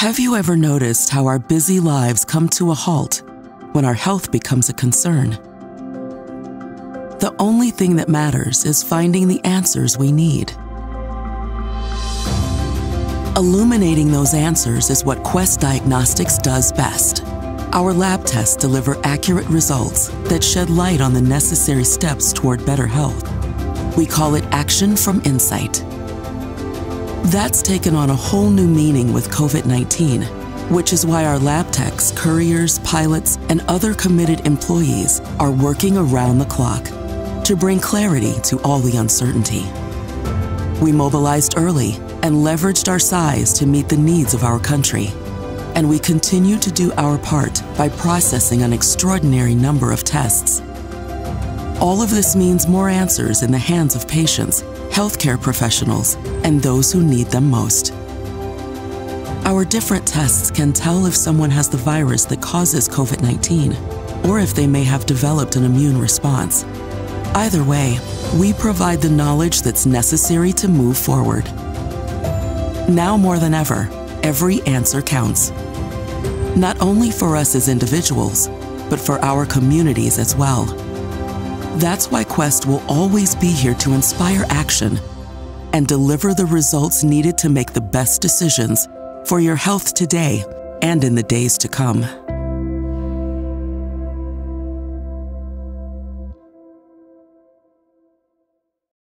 Have you ever noticed how our busy lives come to a halt when our health becomes a concern? The only thing that matters is finding the answers we need. Illuminating those answers is what Quest Diagnostics does best. Our lab tests deliver accurate results that shed light on the necessary steps toward better health. We call it Action from Insight. That's taken on a whole new meaning with COVID 19, which is why our lab techs, couriers, pilots, and other committed employees are working around the clock to bring clarity to all the uncertainty. We mobilized early and leveraged our size to meet the needs of our country. And we continue to do our part by processing an extraordinary number of tests. All of this means more answers in the hands of patients, healthcare professionals, and those who need them most. Our different tests can tell if someone has the virus that causes COVID 19 or if they may have developed an immune response. Either way, we provide the knowledge that's necessary to move forward. Now more than ever, every answer counts. Not only for us as individuals, but for our communities as well. That's why Quest will always be here to inspire action and deliver the results needed to make the best decisions for your health today and in the days to come.